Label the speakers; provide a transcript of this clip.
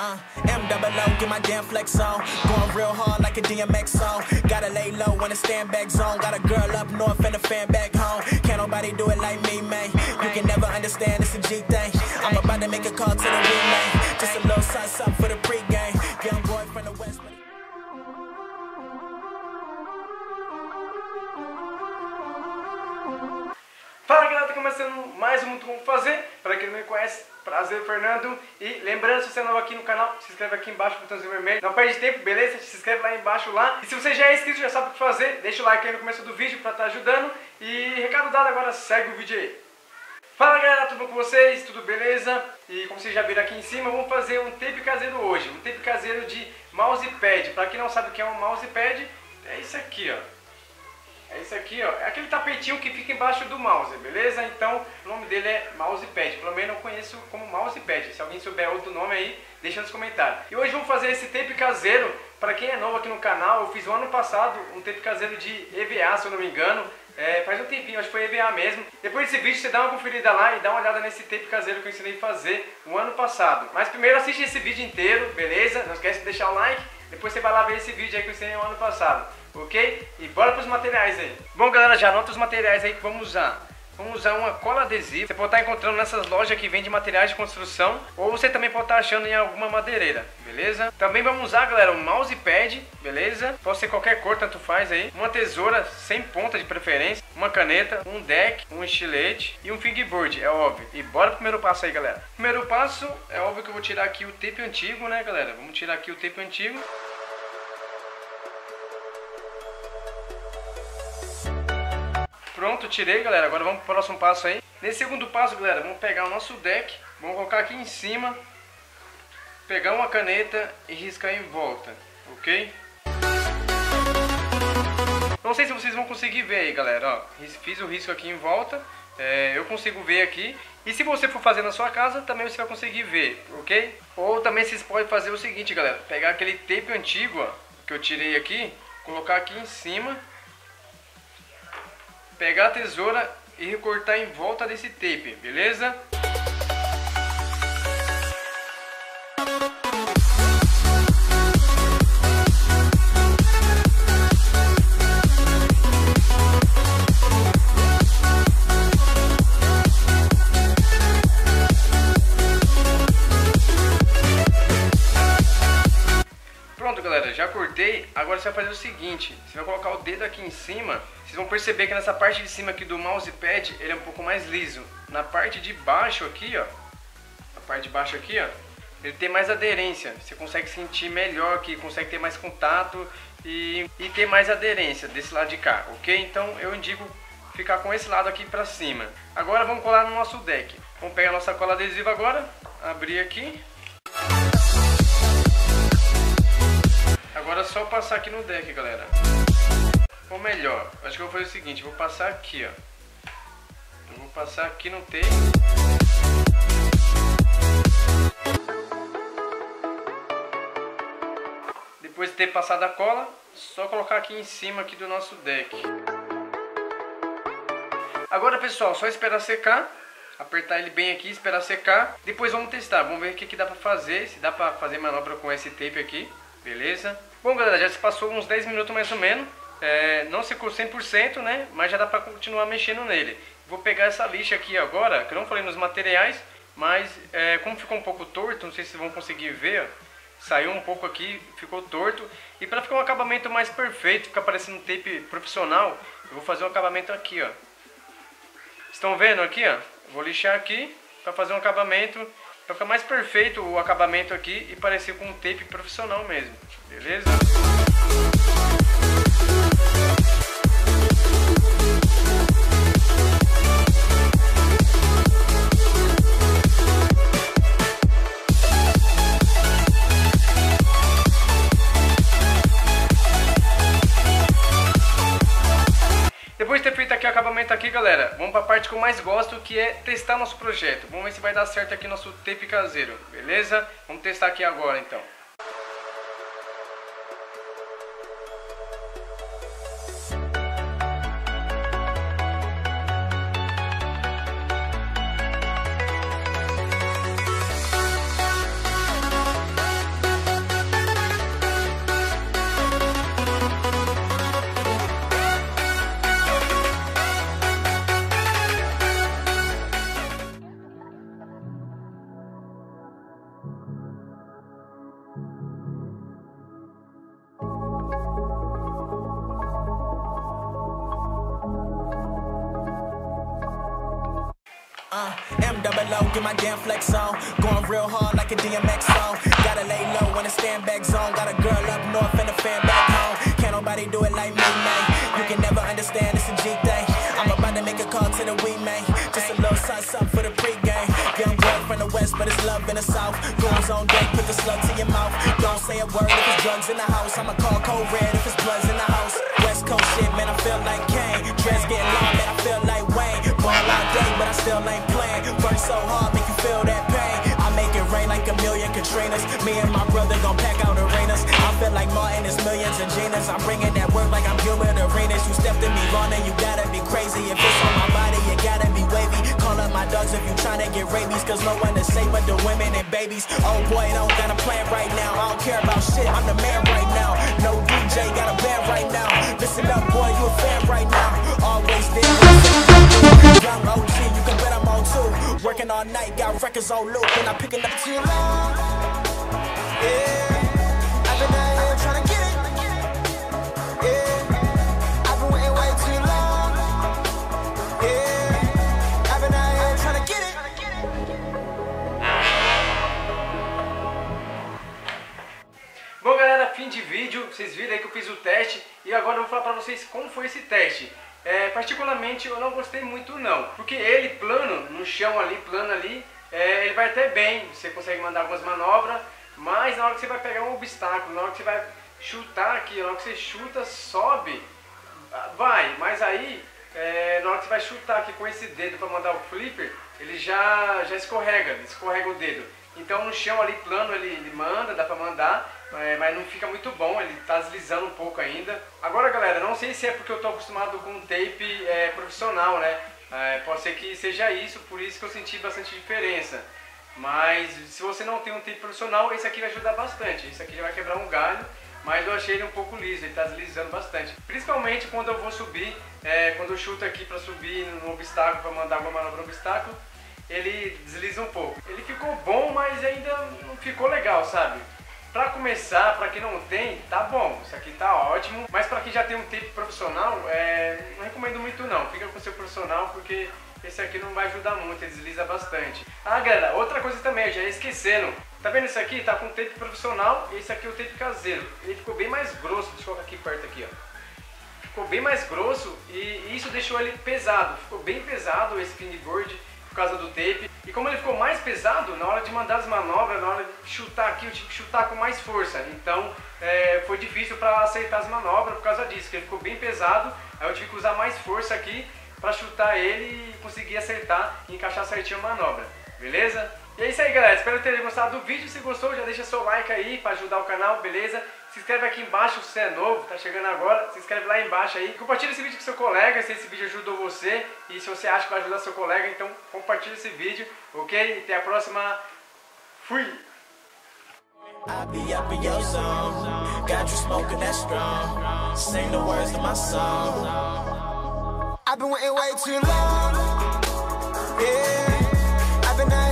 Speaker 1: Uh, M double O, get my damn flex on. Going real hard like a DMX song. Gotta lay low in a stand back zone. Got a girl up north and a fan back home. Can't nobody do it like me, man. You can never understand, it's a G thing. I'm about to make a call to the remake. Just
Speaker 2: tá começando mais um Muito Como Fazer. Para quem não me conhece, prazer Fernando. E lembrando, se você é novo aqui no canal, se inscreve aqui embaixo, no botãozinho vermelho. Não perde tempo, beleza? Se inscreve lá embaixo lá. E se você já é inscrito, já sabe o que fazer, deixa o like aí no começo do vídeo para estar ajudando. E recado dado, agora segue o vídeo aí. Fala galera, tudo bom com vocês? Tudo beleza? E como vocês já viram aqui em cima, vamos fazer um tape caseiro hoje. Um tape caseiro de mousepad. Para quem não sabe o que é um mousepad, é isso aqui, ó. É isso aqui, ó. É aquele tapetinho que fica embaixo do mouse, beleza? Então, o nome dele é mousepad. Pelo menos eu conheço como mousepad. Se alguém souber outro nome aí, deixa nos comentários. E hoje vamos fazer esse tape caseiro. Para quem é novo aqui no canal, eu fiz o ano passado um tape caseiro de EVA, se eu não me engano. É, faz um tempinho, acho que foi EVA mesmo. Depois desse vídeo, você dá uma conferida lá e dá uma olhada nesse tape caseiro que eu ensinei a fazer o ano passado. Mas primeiro assiste esse vídeo inteiro, beleza? Não esquece de deixar o like. Depois você vai lá ver esse vídeo aí que eu ensinei o ano passado, ok? E bora para os materiais aí. Bom, galera, já anota os materiais aí que vamos usar. Vamos usar uma cola adesiva. Você pode estar encontrando nessas lojas que vendem materiais de construção. Ou você também pode estar achando em alguma madeireira, beleza? Também vamos usar, galera, um mousepad, beleza? Pode ser qualquer cor, tanto faz aí. Uma tesoura sem ponta de preferência. Uma caneta, um deck, um estilete e um fingerboard, é óbvio. E bora pro primeiro passo aí, galera. Primeiro passo, é óbvio que eu vou tirar aqui o tape antigo, né, galera? Vamos tirar aqui o tape antigo. Pronto, tirei, galera. Agora vamos pro próximo passo aí. Nesse segundo passo, galera, vamos pegar o nosso deck, vamos colocar aqui em cima, pegar uma caneta e riscar em volta, ok? Não sei se vocês vão conseguir ver aí, galera. Ó, fiz o risco aqui em volta, é, eu consigo ver aqui. E se você for fazer na sua casa, também você vai conseguir ver, ok? Ou também vocês podem fazer o seguinte, galera. Pegar aquele tape antigo, ó, que eu tirei aqui, colocar aqui em cima pegar a tesoura e recortar em volta desse tape, beleza? Já cortei. Agora você vai fazer o seguinte: você vai colocar o dedo aqui em cima. Vocês vão perceber que nessa parte de cima aqui do mousepad ele é um pouco mais liso. Na parte de baixo aqui, ó, a parte de baixo aqui, ó, ele tem mais aderência. Você consegue sentir melhor aqui, consegue ter mais contato e, e ter mais aderência desse lado de cá, ok? Então eu indico ficar com esse lado aqui pra cima. Agora vamos colar no nosso deck. Vamos pegar nossa cola adesiva agora, abrir aqui. Agora é só passar aqui no deck, galera. Ou melhor, acho que eu vou fazer o seguinte, vou passar aqui, ó. Eu vou passar aqui no tape. Depois de ter passado a cola, só colocar aqui em cima aqui do nosso deck. Agora, pessoal, só esperar secar. Apertar ele bem aqui, esperar secar. Depois vamos testar, vamos ver o que, que dá pra fazer. Se dá pra fazer manobra com esse tape aqui. Beleza? Bom, galera, já se passou uns 10 minutos mais ou menos. É, não secou 100%, né? Mas já dá pra continuar mexendo nele. Vou pegar essa lixa aqui agora, que eu não falei nos materiais. Mas é, como ficou um pouco torto, não sei se vão conseguir ver, ó, Saiu um pouco aqui, ficou torto. E para ficar um acabamento mais perfeito, ficar parecendo um tape profissional, eu vou fazer um acabamento aqui, ó. Estão vendo aqui, ó? Vou lixar aqui para fazer um acabamento, para ficar mais perfeito o acabamento aqui e parecer com um tape profissional mesmo. Beleza? Galera, vamos para a parte que eu mais gosto, que é testar nosso projeto. Vamos ver se vai dar certo aqui nosso tape caseiro, beleza? Vamos testar aqui agora, então.
Speaker 1: O, get my damn flex on. Going real hard like a DMX song. Gotta lay low when the stand back zone. Got a girl up north and a fan back home. Can't nobody do it like me, man. You can never understand, it's a G thing. I'm about to make a call to the we man. Just a little something, something for the pregame. Young boy from the west, but it's love in the south. Goons on deck, put the slug to your mouth. Don't say a word if it's drugs in the house. I'ma call code red if it's bloods in the house. West Coast shit, man, I feel like Kane. Dress getting long, man, I feel like Wayne. Ball all day, but I still ain't playing. So hard, make you feel that pain. I make it rain like a million Katrinas. Me and my brother gon' pack out arenas. I feel like Martin, it's millions of Ginas. I'm bringing that work like I'm Gilbert Arenas. You stepped in me wrong, and you gotta be crazy. If it's on my body, you gotta be wavy. Call up my dogs if you tryna get rabies. Cause no one to save but the women and babies. Oh boy, don't got a plan right now. I don't care about shit, I'm the man right now. No DJ, got a band right now. Listen up, boy, you a fan right now. Always there. Young OG, you all night, got records on loop, and I'm picking up too long. Yeah, I've been out here tryna get it. Yeah, I've been waiting way too long. Yeah, I've been out here tryna get it.
Speaker 2: Bom galera, fim de vídeo, vocês viram aí que eu fiz o teste e agora eu vou falar pra vocês como foi esse teste. É, particularmente eu não gostei muito não, porque ele plano, no chão ali, plano ali, é, ele vai até bem, você consegue mandar algumas manobras, mas na hora que você vai pegar um obstáculo, na hora que você vai chutar aqui, na hora que você chuta, sobe, ah, vai, mas aí é, na hora que você vai chutar aqui com esse dedo para mandar o flipper, ele já, já escorrega, escorrega o dedo. Então no chão ali plano ele, ele manda, dá pra mandar, é, mas não fica muito bom, ele tá deslizando um pouco ainda. Agora galera, não sei se é porque eu tô acostumado com tape é, profissional, né? É, pode ser que seja isso, por isso que eu senti bastante diferença. Mas se você não tem um tape profissional, esse aqui vai ajudar bastante. Esse aqui já vai quebrar um galho, mas eu achei ele um pouco liso, ele tá deslizando bastante. Principalmente quando eu vou subir, é, quando eu chuto aqui para subir no obstáculo, para mandar uma manobra no obstáculo, ele desliza um pouco. Ele ficou bom, mas ainda não ficou legal, sabe? Pra começar, pra quem não tem, tá bom, isso aqui tá ótimo, mas pra quem já tem um tape profissional, é, não recomendo muito não, fica com o seu profissional porque esse aqui não vai ajudar muito, ele desliza bastante. Ah galera, outra coisa também, já ia esquecendo, tá vendo isso aqui? Tá com tape profissional e esse aqui é o tape caseiro, ele ficou bem mais grosso, deixa eu colocar aqui perto aqui ó ficou bem mais grosso e isso deixou ele pesado. Ficou bem pesado esse fingerboard causa do tape. E como ele ficou mais pesado, na hora de mandar as manobras, na hora de chutar aqui, eu tive que chutar com mais força. Então é, foi difícil para aceitar as manobras por causa disso, que ele ficou bem pesado. Aí eu tive que usar mais força aqui para chutar ele e conseguir acertar e encaixar certinho a manobra. Beleza? E é isso aí galera, espero ter gostado do vídeo. Se gostou, já deixa seu like aí para ajudar o canal, beleza? Se inscreve aqui embaixo se você é novo, tá chegando agora, se inscreve lá embaixo aí. Compartilha esse vídeo com seu colega, se esse vídeo ajudou você e se você acha que vai ajudar seu colega, então compartilha esse vídeo, ok? Até a próxima. Fui!
Speaker 1: I be up in your zone. Got you smoking that strong. Sing the words my song. I've been waiting way too long. Yeah.